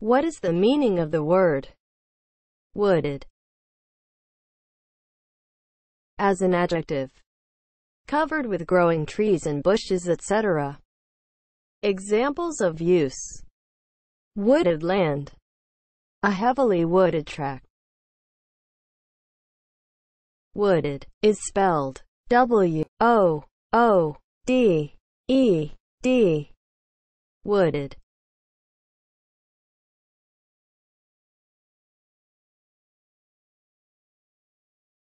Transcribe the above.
What is the meaning of the word wooded as an adjective? Covered with growing trees and bushes, etc. Examples of use wooded land, a heavily wooded tract. Wooded is spelled W O O D E D. Wooded